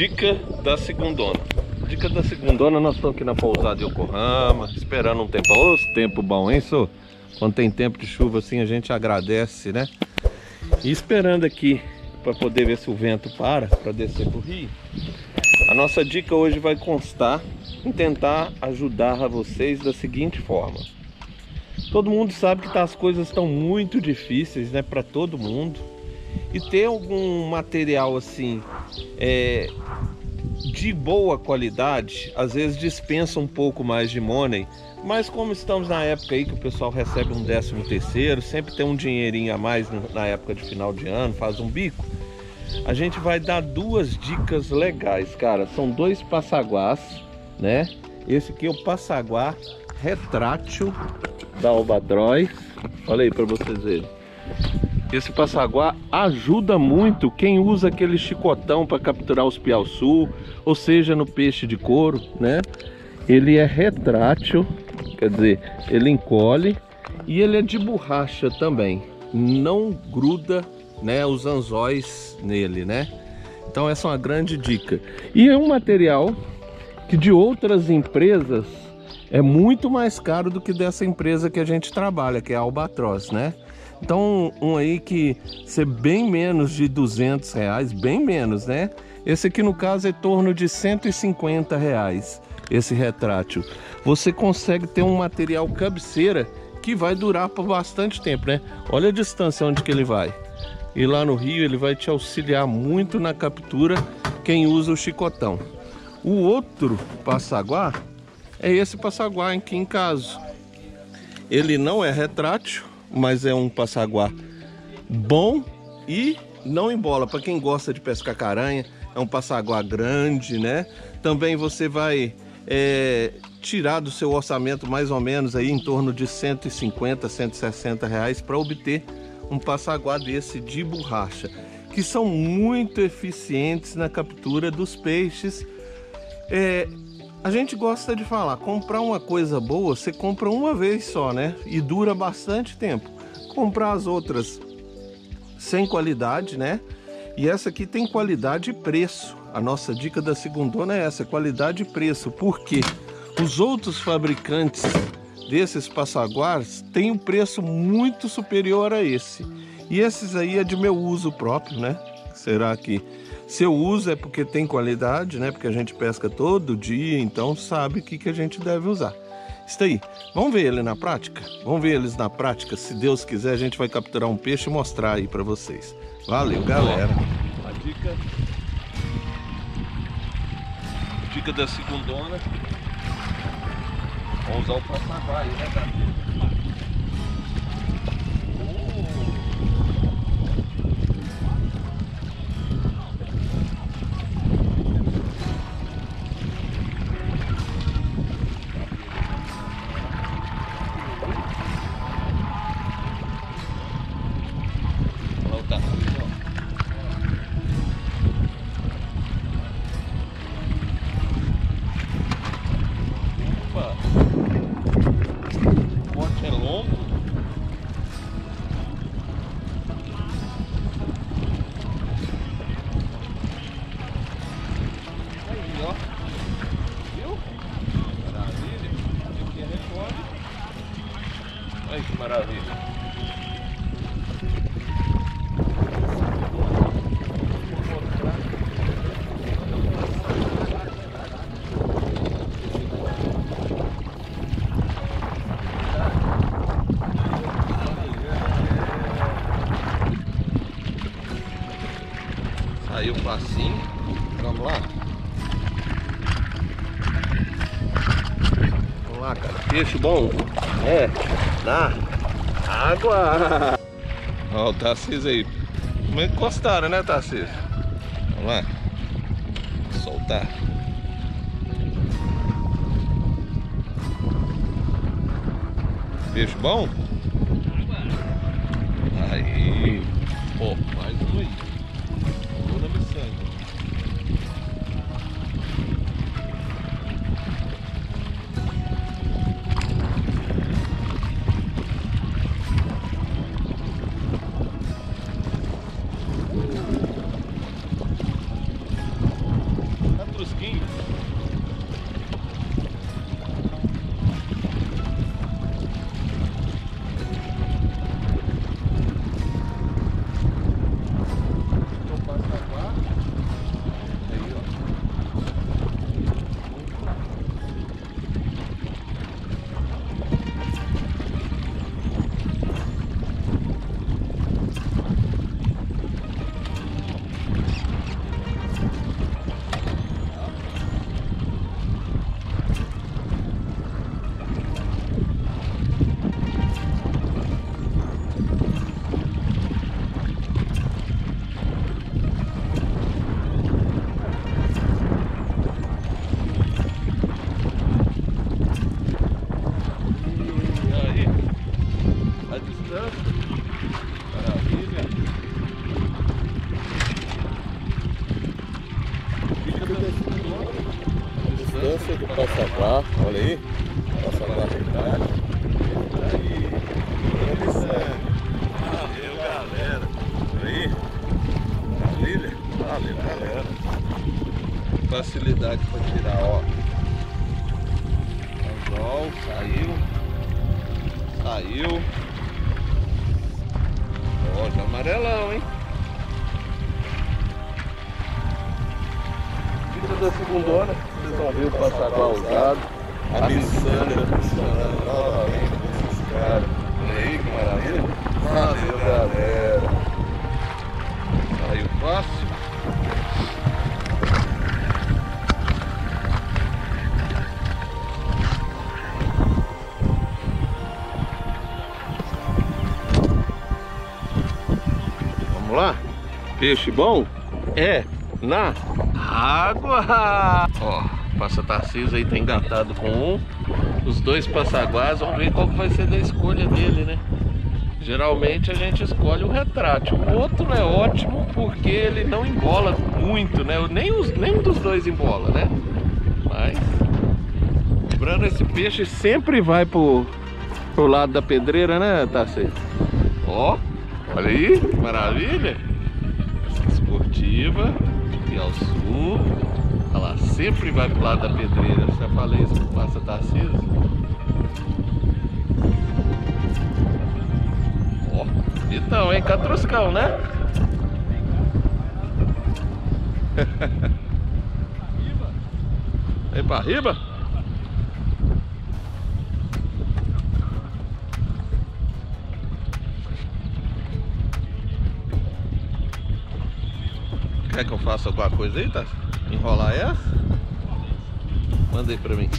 Dica da segundona. Dica da segundona, nós estamos aqui na pousada Yokohama, esperando um tempo. Ô, tempo bom, hein, Sô? Quando tem tempo de chuva assim, a gente agradece, né? E esperando aqui para poder ver se o vento para, para descer pro rio. A nossa dica hoje vai constar em tentar ajudar a vocês da seguinte forma. Todo mundo sabe que tá, as coisas estão muito difíceis, né, para todo mundo. E ter algum material assim é, de boa qualidade, às vezes dispensa um pouco mais de money, mas como estamos na época aí que o pessoal recebe um décimo terceiro, sempre tem um dinheirinho a mais na época de final de ano, faz um bico, a gente vai dar duas dicas legais, cara. São dois passaguás, né? Esse aqui é o passaguá retrátil da Albatroz. Olha aí para vocês verem. Esse passaguá ajuda muito quem usa aquele chicotão para capturar os piauçu, ou seja, no peixe de couro, né? Ele é retrátil, quer dizer, ele encolhe e ele é de borracha também. Não gruda, né, os anzóis nele, né? Então essa é uma grande dica. E é um material que de outras empresas é muito mais caro do que dessa empresa que a gente trabalha, que é a Albatroz, né? Então, um aí que ser bem menos de 200 reais, bem menos, né? Esse aqui no caso é torno de 150 reais, esse retrátil. Você consegue ter um material cabeceira que vai durar por bastante tempo, né? Olha a distância onde que ele vai. E lá no rio ele vai te auxiliar muito na captura quem usa o chicotão. O outro passaguá é esse passaguá aqui em caso. Ele não é retrátil, mas é um passaguá bom e não embola. Para quem gosta de pescar caranha, é um passaguá grande, né? Também você vai é, tirar do seu orçamento mais ou menos aí em torno de 150, 160 reais para obter um passaguá desse de borracha, que são muito eficientes na captura dos peixes. É, a gente gosta de falar, comprar uma coisa boa, você compra uma vez só, né? E dura bastante tempo. Comprar as outras sem qualidade, né? E essa aqui tem qualidade e preço. A nossa dica da segundona é essa, qualidade e preço. Por quê? Os outros fabricantes desses passaguares têm um preço muito superior a esse. E esses aí é de meu uso próprio, né? Será que se eu uso é porque tem qualidade, né? Porque a gente pesca todo dia, então sabe o que, que a gente deve usar. Isso aí. Vamos ver ele na prática? Vamos ver eles na prática. Se Deus quiser, a gente vai capturar um peixe e mostrar aí para vocês. Valeu, galera. A dica... Dica da segundona. Vamos usar o passaguai, né, cara? Peixe bom. É na água. Ó, o Tarcísio aí. Me encostaram, né, Tarcísio? Vamos lá. Soltar. Peixe bom? Facilidade para tirar, ó. Anzol, saiu. Saiu. Ó, já amarelão, hein? Vida da segundona, vocês vão ver o passaguá usado. A miçanga funcionando novamente esses caras. Olha aí que maravilha. Valeu, galera. Saiu fácil. Vamos Peixe bom? É na água. Ó, passa Tarcísio aí tá engatado com um. Os dois passaguás, vamos ver qual que vai ser da escolha dele, né? Geralmente a gente escolhe o retrátil. O outro é ótimo porque ele não embola muito, né? Nem, os, nem dos dois embola, né? Mas, lembrando, esse peixe sempre vai pro, pro lado da pedreira, né, Tarcísio? Ó, olha aí, maravilha! E ao sul. Ela sempre vai pro lado da pedreira. Já falei isso pro Passa Tarcísio. Ó, então, hein? Catruscão, né? Vem pra riba. Quer que eu faça alguma coisa aí, tá? Enrolar essa? Manda aí pra mim.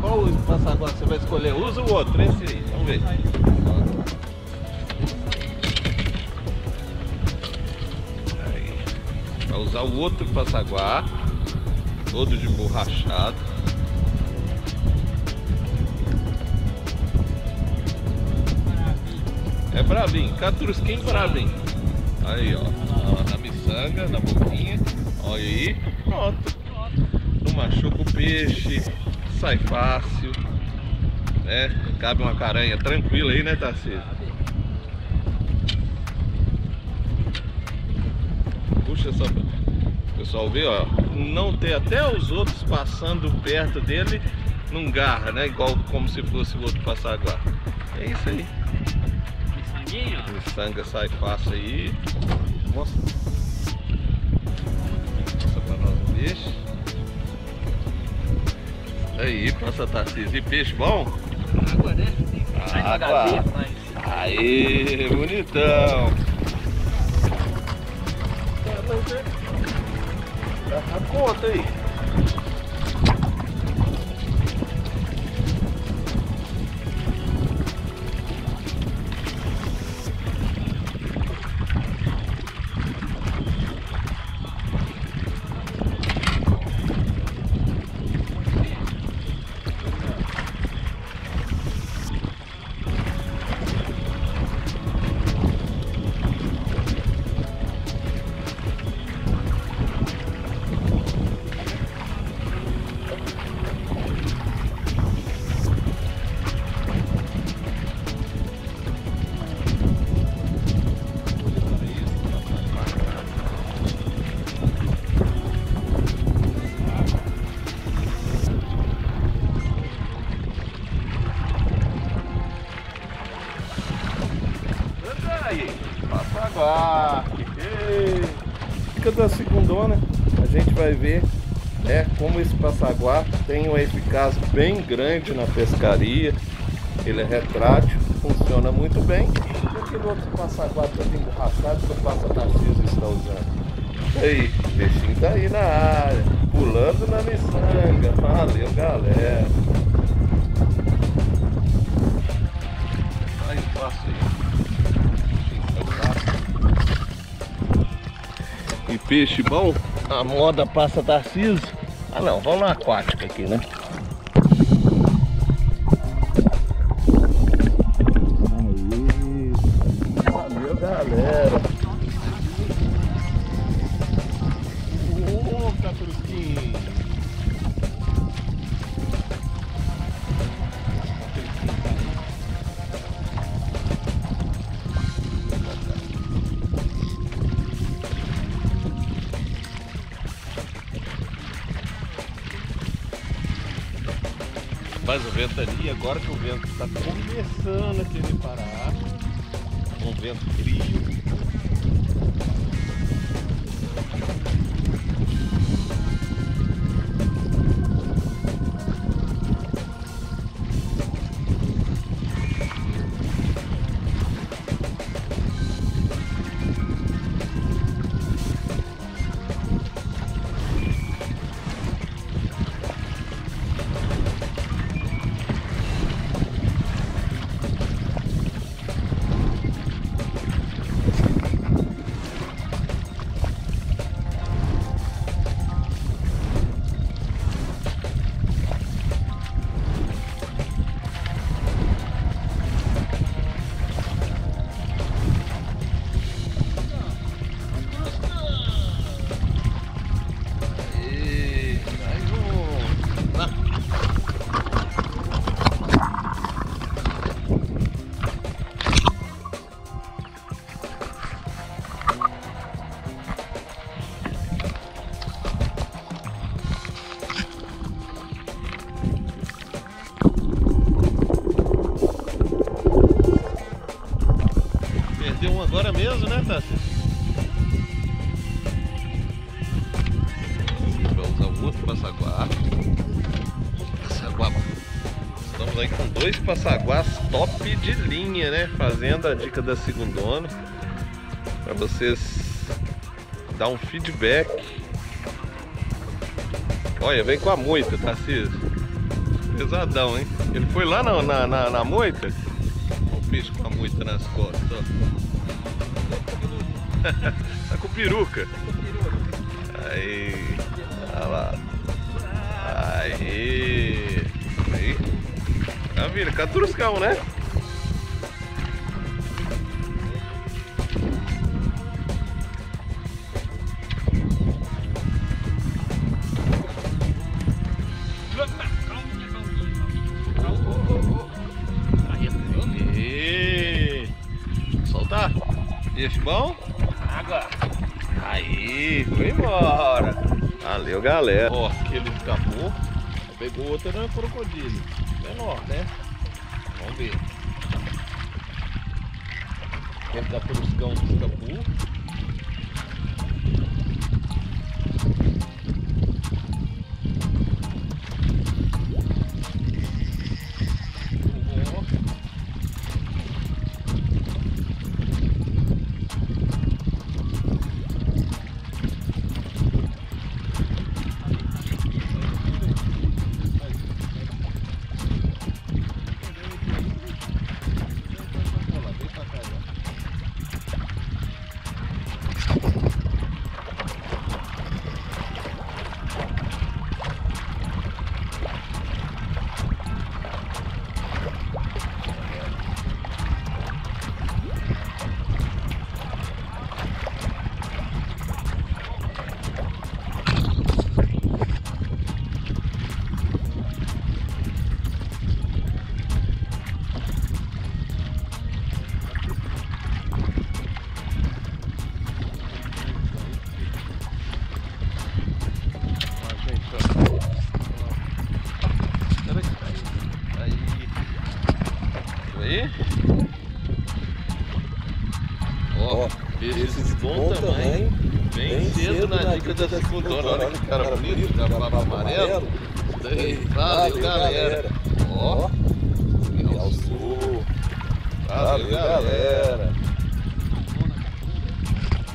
Qual passaguá você vai escolher? Usa o outro, esse aí. Vamos ver. Aí. Vai usar o outro passaguá todo de borrachado. É bravinho, catrusquinho bravinho. Aí, ó, na miçanga, na boquinha. Olha aí, pronto. Não machuca o peixe, sai fácil. Né? Cabe uma caranha tranquila aí, né, Tarcísio? Puxa só pessoal vê, ó, não ter até os outros passando perto dele, não garra, né? Igual como se fosse o outro passaguá. É isso aí. Miçanguinho, ó. Miçanga sai fácil aí. Mostra. Mostra pra nós o peixe. Aí, passa Tarcísio. E peixe bom? Água, né? Água. Aí, bonitão. A a gente vai ver né, como esse passaguá tem uma eficácia bem grande na pescaria. Ele é retrátil, funciona muito bem. E aquele outro passaguá todo emborrachado que o Passa Tarcísio está usando. Aí, o peixinho tá aí na área, pulando na miçanga. Valeu, galera. Peixe bom? A moda passa Tarcísio. Ah não, vamos na aquática aqui, né? Agora que o vento está começando a querer parar, um vento frio, Fazendo a dica da segundona. Para vocês dar um feedback. Olha, vem com a moita, Tarcísio. Pesadão, hein? Ele foi lá na, na, na, na moita. Olha o peixe com a moita nas costas, ó. tá com peruca. Aí. Olha lá. Aí. Aí. Maravilha, caturuscão, né? Galera. Ó, aquele escapou. Pegou outra na crocodilo. Menor, né? Vamos ver. Aquele da Pruscão escapou. Ó.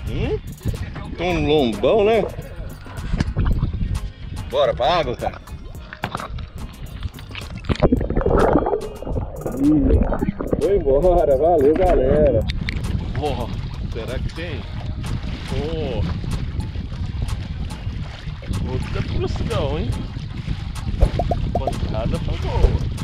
Hum? Um lombão, né? Bora pra água, cara. Foi embora, valeu galera. Oh, será que tem? Oh. Outra crustão, hein? Pancada foi boa.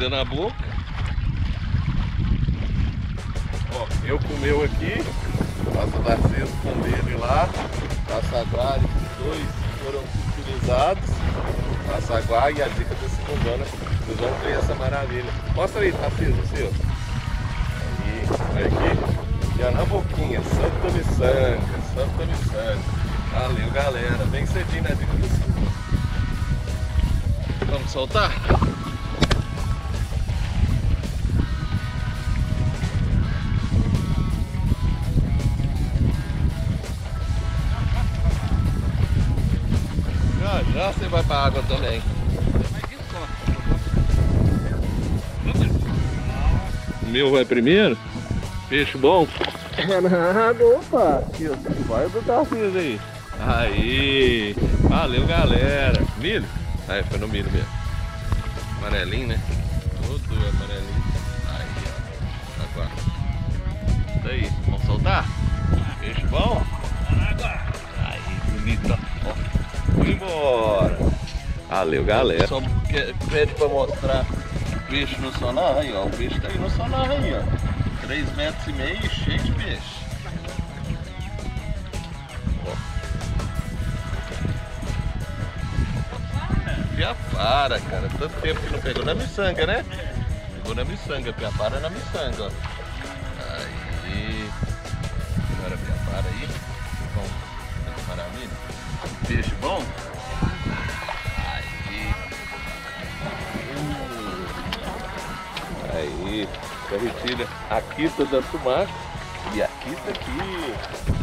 Miçanga na boca. Ó, eu com o meu aqui, passa Narciso com dele lá, passa os dois foram utilizados, passa e a dica da segundona, vocês vão ver essa maravilha. Mostra aí, Narciso, o seu. Aí, olha aqui, já na boquinha, Santa Miçanga, Santa Miçanga. Valeu, galera, bem cedinho na dica da segundona. Vamos soltar? Você vai pra água também. O meu vai primeiro? Peixe bom? É água, opa! Vai do Tarcísio aí. Aí! Valeu, galera! Milho? Aí, foi no milho mesmo. Amarelinho, né? Todo amarelinho. Aí, ó. Agora. Isso aí. Vamos soltar? Peixe bom? Aí, bonito, ó. Embora. Valeu, galera. Só pede pra mostrar o peixe no sonar. Aí, ó. O peixe tá aí no sonar aí, ó. 3 metros e meio cheio de peixe. Piapara, cara. Tanto tempo que não pegou na miçanga, né? Pegou na miçanga. Piapara na miçanga, ó. Peixe bom? Aí. Aí. Carretilha. Aqui tá da Sumaco. E aqui tá aqui.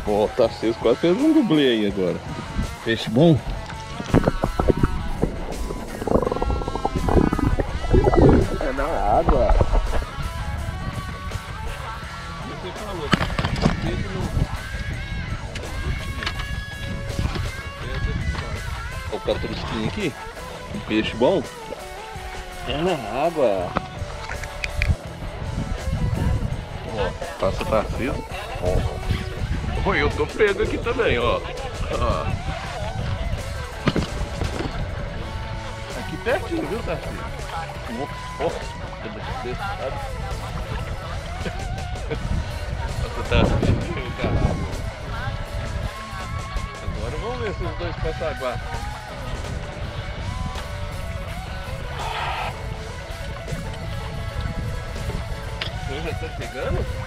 Ó, tá aceso. Quase fez um dublê aí agora. Peixe bom? É na água. Olha o patrocínio aqui. Um peixe bom. É na água. Ó, passa Tarcísio. Ó. Oi, eu tô preso aqui também, ó. ó. Aqui pertinho, viu, Tarcísio? Nossa, sabe? Passa Tarcísio, caralho. Agora vamos ver se os dois passam água. Quem já tá chegando?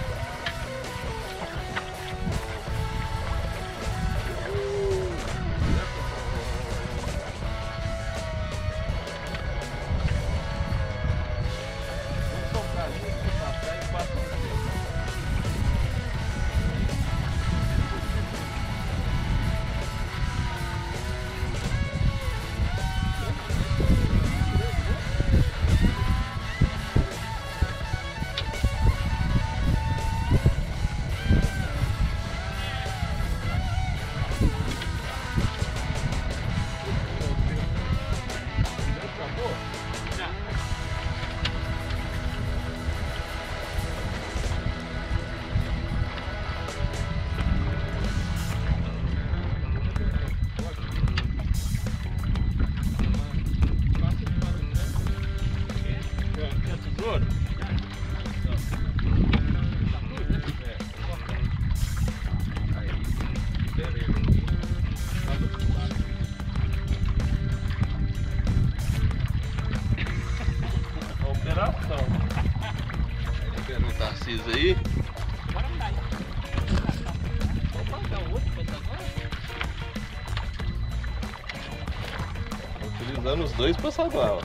Utilizando os dois pra salvar, ó.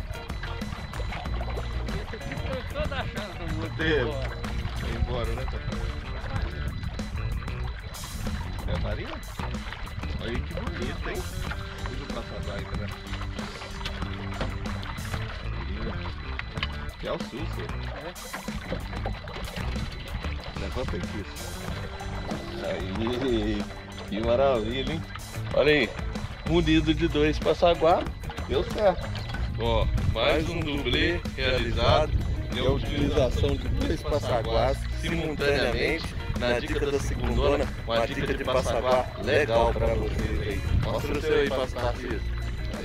Esse aqui foi toda a chance do outro. Teve. Foi embora, né, Tata? É a Maria? Olha que bonito, hein? Deixa eu passar a bike, né? Que é o susto. Levanta aqui. Aí, que maravilha, hein? Olha aí, munido de dois passaguá, deu certo. Ó, mais um dublê realizado e a utilização de dois passaguás simultaneamente na dica da segundona, uma dica de passaguá legal pra vocês aí. Mostra o seu aí, pastor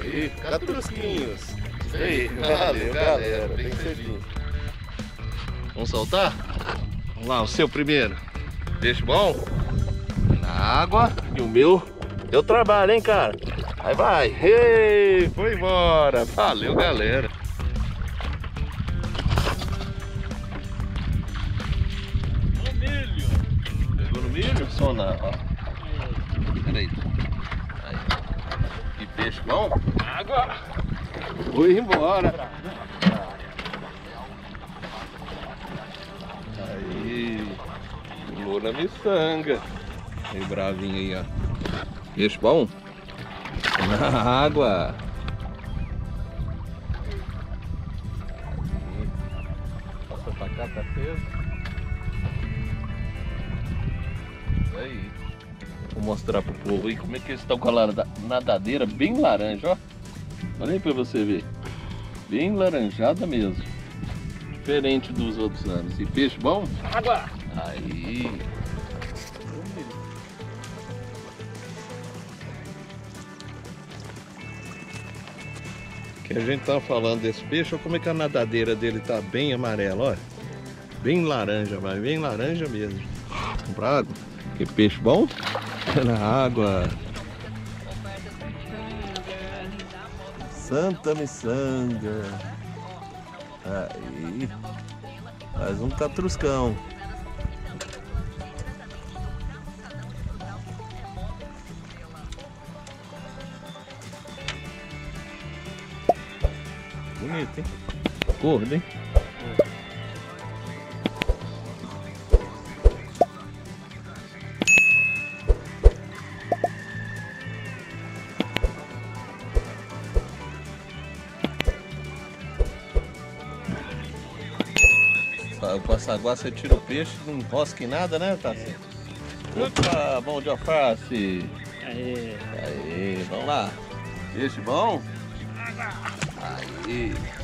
Aí, catrusquinhos. Isso aí, valeu galera, bem cedinho. Vamos soltar? Vamos lá, o seu primeiro. Peixe bom? Na água. E o meu deu trabalho, hein, cara? Aí vai. Ei, foi embora. Valeu, galera. Ô, milho. Pegou no milho? Só na, ó. Peraí. Aí. E peixe bom? Água. Foi embora. Aí. Pulou na miçanga. Aí, bravinho aí, ó. Peixe bom? Na água. Passa pra cá, tá preso. Aí. Vou mostrar pro povo aí como é que eles estão com a nadadeira bem laranja, ó. Olha aí pra você ver. Bem laranjada mesmo. Diferente dos outros anos. E peixe bom? Água. Aí. Que a gente tá falando desse peixe, olha como é que a nadadeira dele tá bem amarela, olha. Bem laranja, vai bem laranja mesmo. Vamos água. Que peixe bom? Na água. Santa Miçanga. Aí. Mais um catruscão. Bonito, hein? Gordo, hein? O passaguá você tira o peixe, não enrosca em nada, né, Tassi? Opa, bom de alface. Aê. Aí, vamos lá. Peixe bom? Aí.